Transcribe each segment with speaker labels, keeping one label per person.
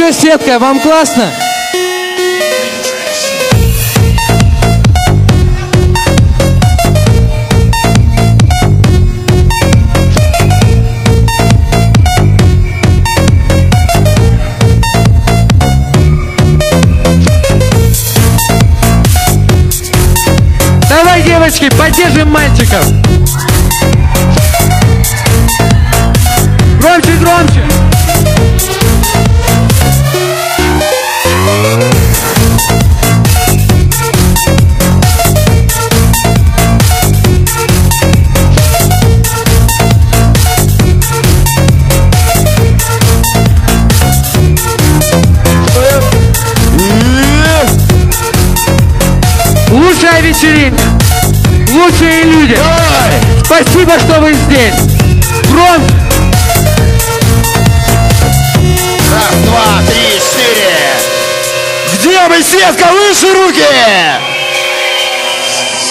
Speaker 1: Че, Светка, вам классно? Давай, девочки, поддержим мальчиков. Вечеринка. Лучшие люди. Спасибо, что вы здесь. Громче.
Speaker 2: Раз, два, три, четыре. Где мы, Светка? Выше руки!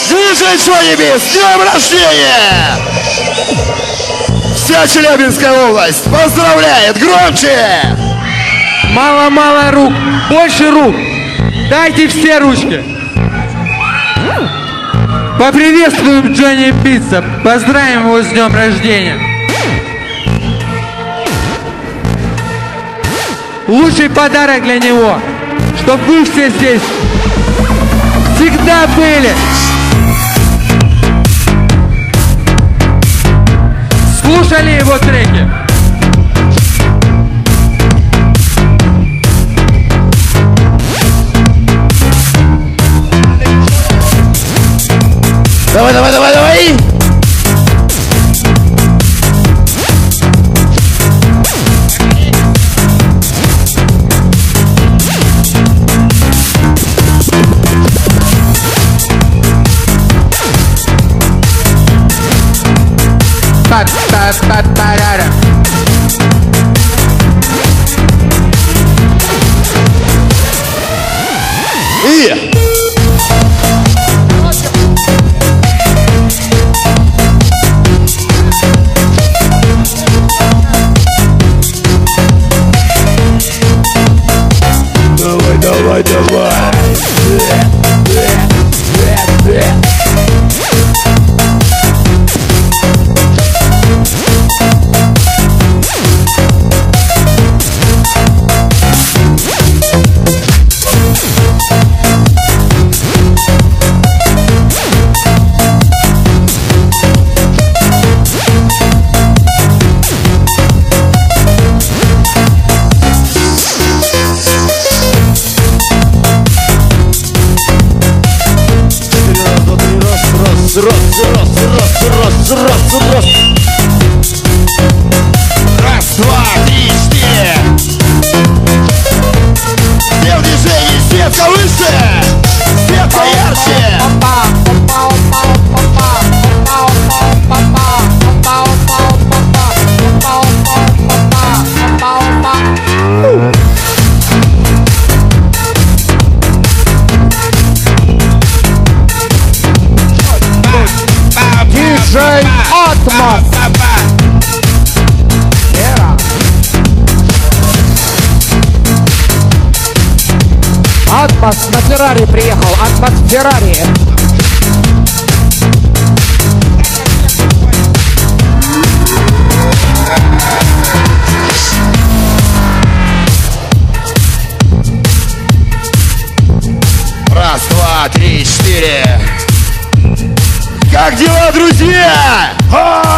Speaker 2: Движет что-нибудь! С днем рождения! Вся Челябинская область поздравляет! Громче!
Speaker 1: Мало-мало рук. Больше рук. Дайте все ручки. Поприветствуем Джонни Пицца. Поздравим его с днем рождения. Лучший подарок для него, чтобы вы все здесь всегда были. Слушали его треки.
Speaker 2: Давай, давай, давай, давай!
Speaker 1: Pat,
Speaker 2: pat, pat, parara. Yeah. рост, он рост Раз, два, три, четыре. Все в движении, свет повыше Свет поярче.
Speaker 3: Диджей Атмос. Атмос на Феррари приехал. Атмос Феррари.
Speaker 2: Раз, два, три, четыре. Как дела, друзья? А!